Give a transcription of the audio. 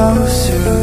closer.